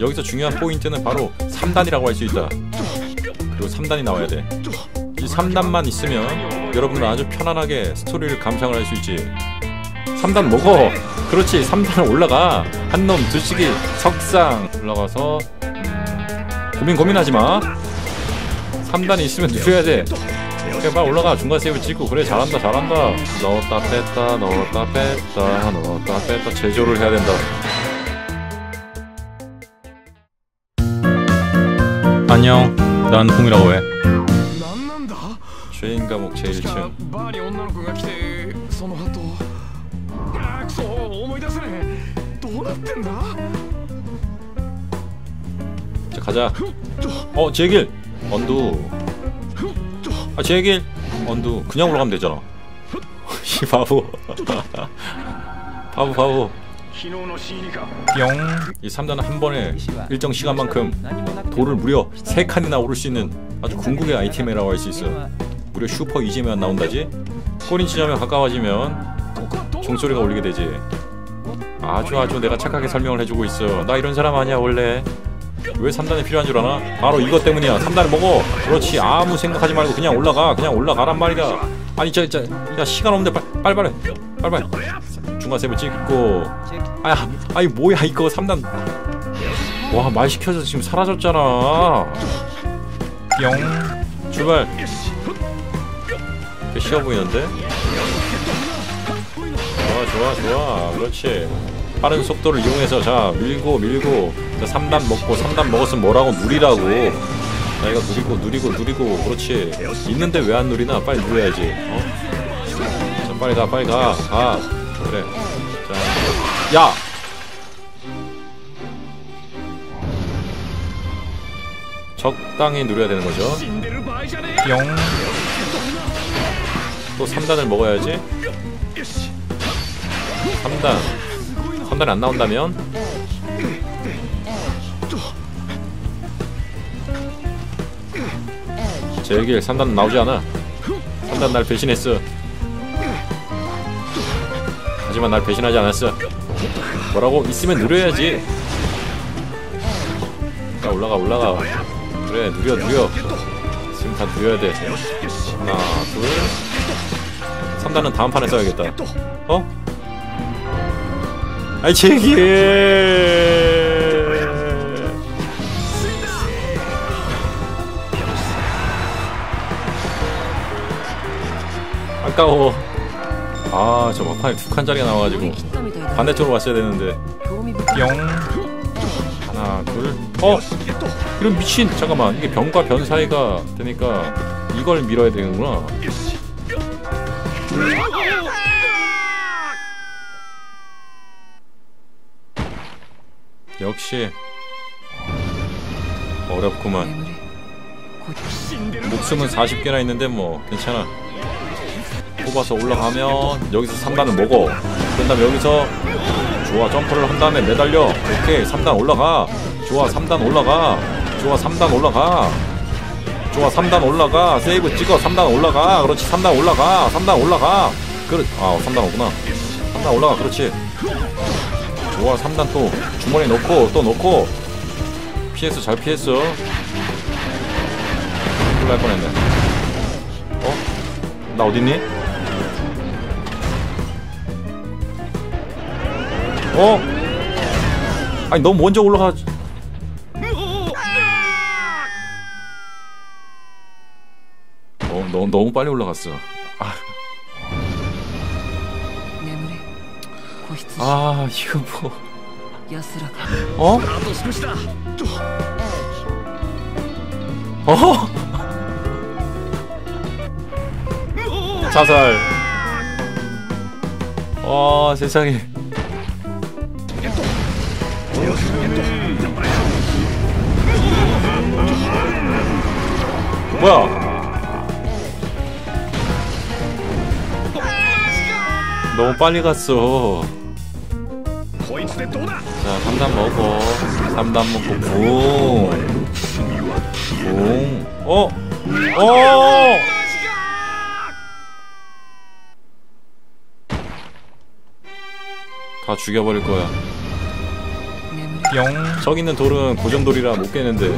여기서 중요한 포인트는 바로 3단이라고 할 수 있다. 그리고 3단이 나와야 돼이 3단만 있으면 여러분은 아주 편안하게 스토리를 감상을 할 수 있지. 3단 먹어. 그렇지 3단 올라가. 한 놈 두식이 석상. 올라가서 음, 고민 고민하지 마. 3단이 있으면 누려야 돼. 그래 빨리 올라가. 중간 세이브 찍고. 그래 잘한다 잘한다. 넣었다 뺐다 넣었다 뺐다. 넣었다 뺐다. 제조를 해야 된다 안녕. 난 콩이라고 해. 죄인 감옥 제1층 자 가자. 어 제길. 언두. 아 제길. 언두. 그냥 올라가면 되잖아. 이 바보. 바보 바보. 뿅이 3단은 한 번에 일정 시간만큼 돌을 무려 3칸이나 오를 수 있는 아주 궁극의 아이템이라고 할 수 있어 무려 슈퍼 이지만 나온다지? 꼬린 지점에 가까워지면 종소리가 울리게 되지. 아주 아주 내가 착하게 설명을 해주고 있어. 나 이런 사람 아니야 원래. 왜 3단이 필요한 줄 아나? 바로 이것 때문이야. 3단을 먹어. 그렇지. 아무 생각하지 말고 그냥 올라가. 그냥 올라가란 말이다. 아니 저저야 시간 없는데 빨리 빨리. 빨리 빨리. 중간 세븐 찍고 아야 아이 뭐야 이거 3단. 와 말 시켜서 지금 사라졌잖아. 뿅. 출발. 꽤 쉬워 보이는데? 좋아 좋아 좋아. 그렇지. 빠른 속도를 이용해서 자 밀고 밀고. 자 3단 먹고 3단 먹었으면 뭐라고 누리라고. 자 이거 누리고 누리고 누리고. 그렇지. 있는데 왜 안 누리나? 빨리 누려야지. 어? 자 빨리 가 빨리 가가. 그래. 자 야! 적당히 누려야 되는 거죠. 뿅. 또 3단을 먹어야지. 3단. 3단이 안 나온다면? 제길 3단 나오지 않아. 3단 날 배신했어. 하지만 날 배신하지 않았어. 뭐라고? 있으면 누려야지. 야 올라가 올라가. 그래 누려 누려. 지금 다 누려야 돼. 하나 둘. 3단은 다음 판에 써야겠다. 어? 아이 제길. 아까워. 아, 저 막판에 두 칸짜리가 나와가지고 반대쪽으로 왔어야 되는데. 뿅. 하나, 둘. 어, 이런 미친. 잠깐만, 이게 병과 변 사이가 되니까 이걸 밀어야 되는구나. 역시 어렵구만. 목숨은 40개나 있는데 뭐 괜찮아. 뽑아서 올라가면 여기서 3단을 먹어. 그런 다음에 여기서 좋아 점프를 한 다음에 매달려. 오케이 3단 올라가. 좋아 3단 올라가. 좋아 3단 올라가. 좋아 3단 올라가. 세이브 찍어 3단 올라가. 그렇지 3단 올라가. 3단 올라가. 그렇 아 3단 오구나. 3단 올라가. 그렇지. 좋아 3단 또 주머니에 넣고 또 넣고 피했어 잘 피했어. 큰일 날 뻔했네. 어? 나 어딨니? 어? 아니 너 먼저 올라가. 어, 너 너무 빨리 올라갔어. 아. 아 이거 뭐. 어? 어? 자살. 아 세상에. 뭐야? 너무 빨리 갔어. 자, 3단 먹어. 3단 먹고, 붕. 붕. 어? 어! 다 죽여버릴 거야. 眠れ 저기 있는 돌은 고정돌이라 못 깨는데.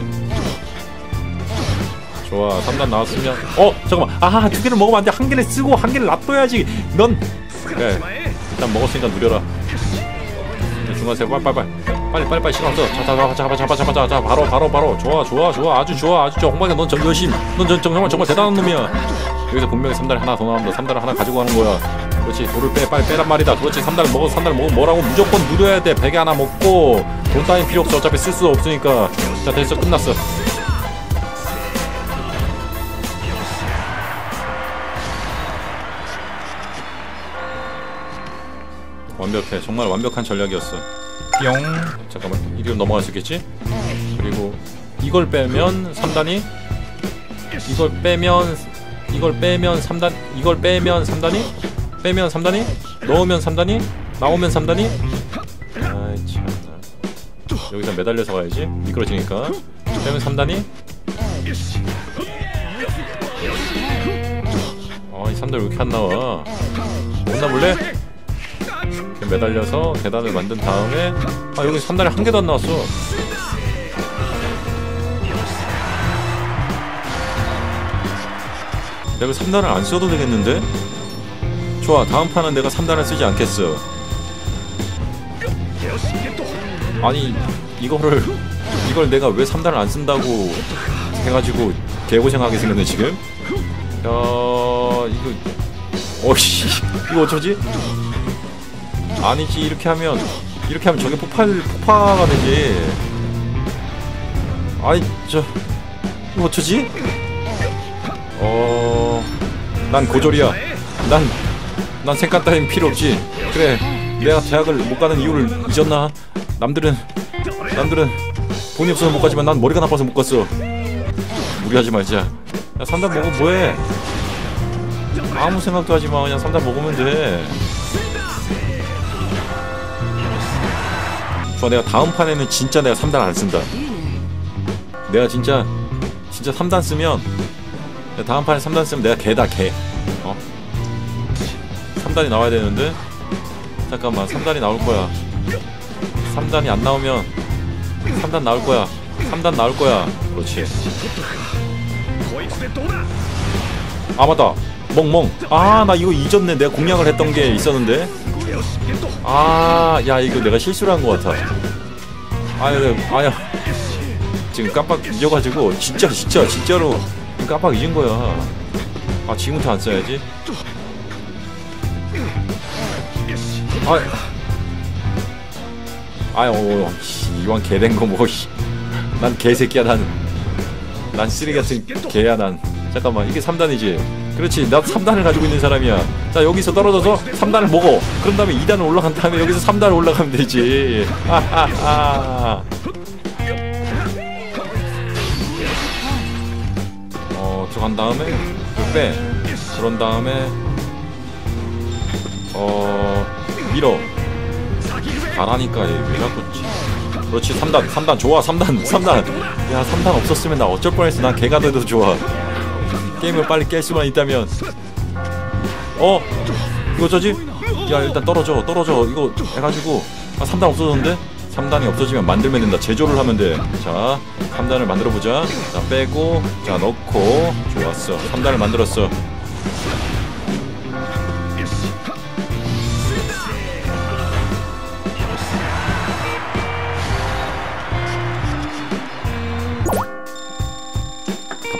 좋아 3단 나왔으면. 어 잠깐만. 아두 개를 먹으면 안 돼. 한 개를 쓰고 한 개를 놔둬야지. 넌. 그래. 일단 먹었으니까 누려라. 중간세 빨리 빨리. 빨리 빨리 빨리 시간 없어. 잡아 잡아 잡아 잡아 잡아. 바로 바로 바로. 좋아 좋아 좋아. 아주 좋아. 아주 좋아. 홍박이 넌 정열심 넌 전, 정말 정말 대단한 놈이야. 여기서 분명히 3달 하나 더 나온다 3달 하나 가지고 가는 거야. 그렇지. 돌을 빼 빨리 빼란 말이다. 그렇지. 3달 먹어 3달 먹으면 뭐라고? 무조건 누려야 돼. 베개 하나 먹고 돈 따윈 필요 없어. 어차피 쓸 수 없으니까. 자 됐어. 끝났어. 완벽해. 정말 완벽한 전략이었어. 뿅. 잠깐만. 이리로 넘어갈 수 있겠지? 그리고 이걸 빼면 3단이 이걸 빼면 이걸 빼면 3단 이걸 빼면 3단이 빼면 3단이 넣으면 3단이 나오면 3단이 아이 참나 여기서 매달려서 가야지. 미끄러지니까. 빼면 3단이? 아이 3단 왜 이렇게 안 나와? 못 나 볼래? 이렇게 매달려서 계단을 만든 다음에 아 여기 3단이 한 개도 안 나왔어. 내가 3단을 안 써도 되겠는데? 좋아 다음 판은 내가 3단을 쓰지 않겠어 아니 이거를 이걸 내가 왜 3단을 안 쓴다고 해가지고 개고생하게 생겼네 지금? 야 이거 어씨 이거 어쩌지? 아니지 이렇게 하면 이렇게 하면 저게 폭발 폭파가 되지. 아이 저 이거 어쩌지? 어... 난 고졸이야. 난, 난 생각 따윈 필요 없지. 그래 내가 대학을 못 가는 이유를 잊었나? 남들은 남들은 돈이 없어서 못 가지만 난 머리가 나빠서 못 갔어. 무리하지 말자 야 3단 먹으면 뭐해? 아무 생각도 하지 마. 그냥 3단 먹으면 돼. 좋아 내가 다음 판에는 진짜 내가 3단 안 쓴다. 내가 진짜 진짜 3단 쓰면 다음 판에 3단 쓰면 내가 개다 개. 어? 3단이 나와야 되는데 잠깐만 3단이 나올 거야. 3단이 안 나오면 3단 나올 거야. 3단 나올 거야. 그렇지. 아 맞다. 멍멍. 아 나 이거 잊었네. 내가 공략을 했던 게 있었는데. 아 야 이거 내가 실수를 한 거 같아. 아야 아야. 지금 깜빡 잊어가지고 진짜 진짜 진짜로 깜빡 잊은 거야. 아 지금부터 안 써야지? 아 아유 어, 씨, 이왕 개 된 거 뭐, 씨. 난 개새끼야, 난. 난 쓰레기 같은 개야, 난. 잠깐만, 이게 3단이지? 그렇지, 나 3단을 가지고 있는 사람이야. 자, 여기서 떨어져서 3단을 먹어. 그런 다음에 2단을 올라간 다음에 여기서 3단을 올라가면 되지. 어, 들어간 다음에, 이걸 빼. 그런 다음에, 어, 밀어. 가라니까 얘왜 자꾸 치- 그렇지 3단 3단 좋아 3단 3단. 야 3단 없었으면 나 어쩔 뻔했어. 난 개가 돼도 좋아. 게임을 빨리 깰 수만 있다면. 어? 이거 어쩌지? 야 일단 떨어져 떨어져. 이거 해가지고. 아 3단 없어졌는데? 3단이 없어지면 만들면 된다. 제조를 하면 돼자 3단을 만들어보자. 자 빼고. 자 넣고. 좋았어. 3단을 만들었어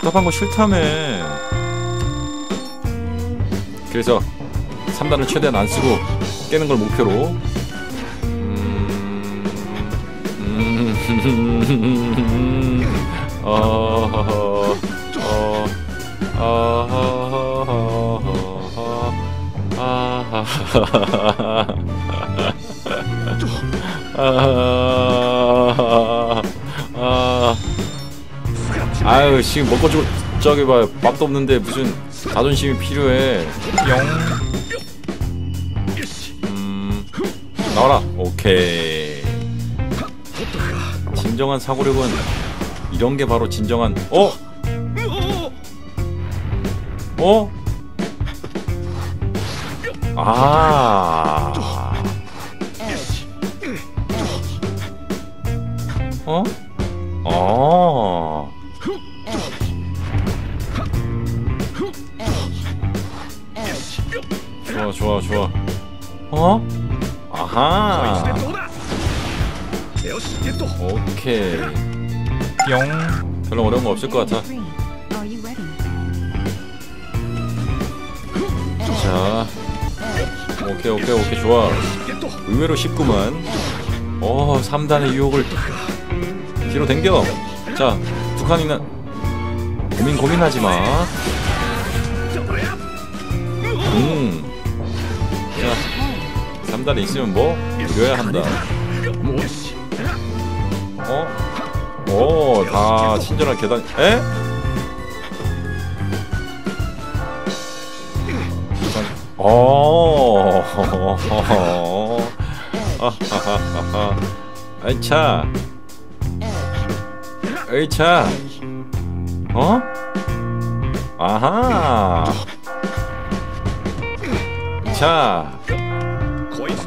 답답한 거 싫다며. 그래서 3단을 최대한 안 쓰고 깨는 걸 목표로. 음, 음, 어, 어, 어, 아유 지금 먹고 저, 저기 봐 밥도 없는데 무슨 자존심이 필요해 음 나와라 오케이 진정한 사고력은 이런 게 바로 진정한 어? 어? 아 어? 어. 좋아 좋아 좋아. 어? 아하. 오케이. 뿅. 별로 어려운 거 없을 것 같아. 자. 오케이 오케이 오케이. 좋아. 의외로 쉽구만. 어 3단의 유혹을 뒤로 댕겨. 자 북한이나. 고민 고민하지마. 음. 달에 있으면 뭐 줘야 한다. 어? 어, 다 친절한 계단. 에? 어. 아. 아이 차. 아이 차. 어? 아하. 자. こいつ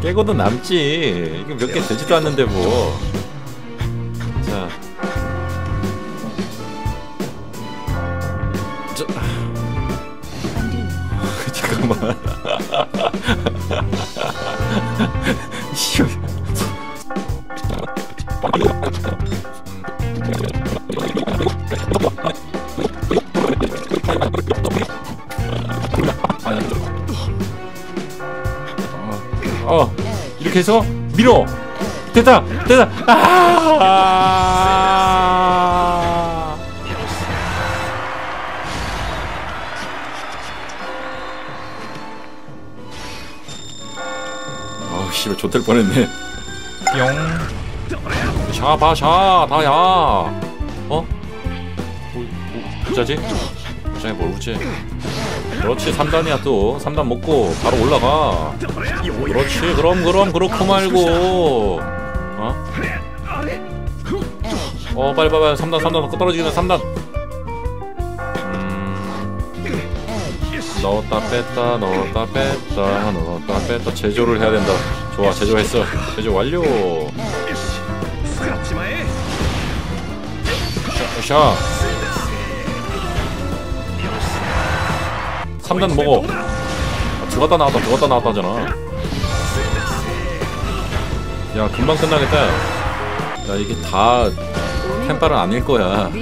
깨고도 남지. 이거 몇 개 되지도 않는데 뭐. Undo. 잠깐만. 이렇게 해서 밀어 됐다 됐다 아 아우 씨발 좋될 뻔했네 뿅 샤바샤 다야 어? 뭐, 뭐 부자지? 부자에 뭘 부지? 그렇지 3단이야 또. 3단 먹고 바로 올라가. 그렇지 그럼 그럼. 그렇고 말고. 어? 어 빨리 빨리 3단 3단 떨어지기는 3단. 음, 넣었다 뺐다 넣었다 뺐다 넣었다 뺐다. 제조를 해야 된다. 좋아 제조했어. 제조 완료. 샤, 샤. 3단 먹어. 아, 들어갔다 나왔다 들어갔다 나왔다 하잖아. 야 금방 끝나겠다. 야 이게 다 템빨은 아닐 거야. 뿅.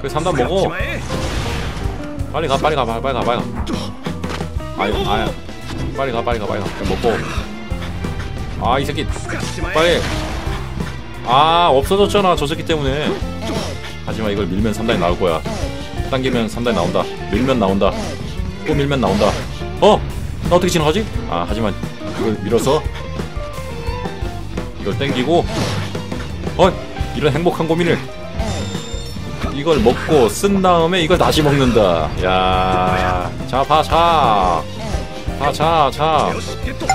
그래 3단 먹어. 빨리 가 빨리 가 빨리 가 빨리 가. 아유 아유. 빨리 가 빨리 가 빨리 가. 먹고. 아 이 새끼. 빨리. 아 없어졌잖아 저 새끼 때문에. 하지만 이걸 밀면 3단이 나올 거야. 당기면 3단 나온다. 밀면 나온다. 또 밀면 나온다. 어! 나 어떻게 지나가지? 아 하지만 이걸 밀어서 이걸 땡기고 어! 이런 행복한 고민을 이걸 먹고 쓴 다음에 이걸 다시 먹는다. 야 자파차. 파차차.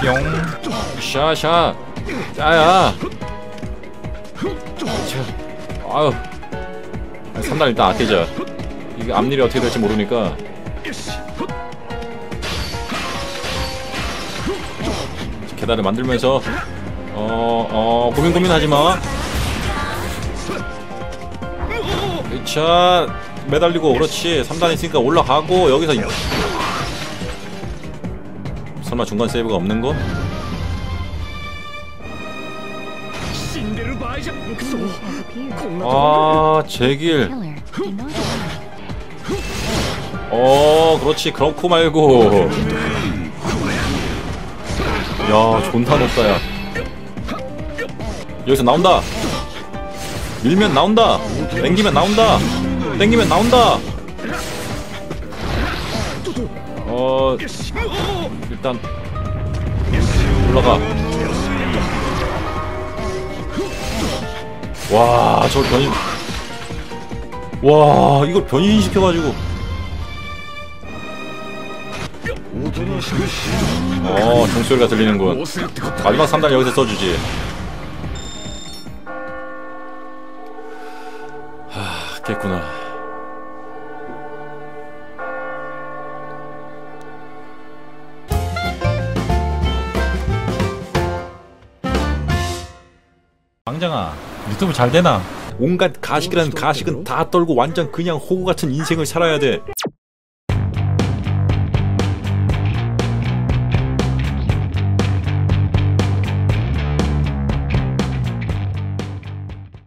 뿅. 샤샤. 짜야. 아유. 3단 일단 아껴져 이게 앞일이 어떻게 될지 모르니까 계단을 만들면서 어, 어, 고민 고민하지 마. 자, 매달리고 그렇지. 3단 있으니까 올라가고 여기서 설마 중간 세이브가 없는 거? 아, 제길. 어 그렇지. 그렇고 말고. 야 존나 높다 야. 여기서 나온다. 밀면 나온다. 땡기면 나온다. 땡기면 나온다. 어 일단 올라가. 와저 변인 와 이걸 변인 시켜가지고. 어 종소리가 들리는군. 마지막 3단 여기서 써주지. 하... 깼구나. 왕장아 유튜브 잘 되나? 온갖 가식이라는 가식은 다 떨고 완전 그냥 호구 같은 인생을 살아야 돼.